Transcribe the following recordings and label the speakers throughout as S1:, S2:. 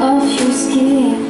S1: off your skin.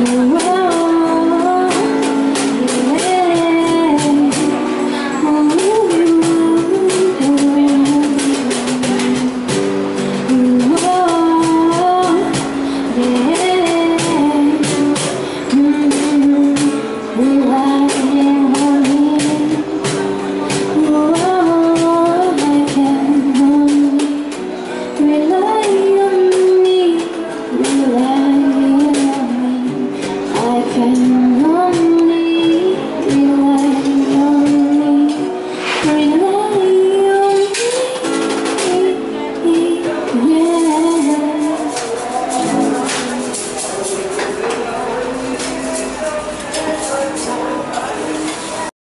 S1: Mua. Mm-hmm.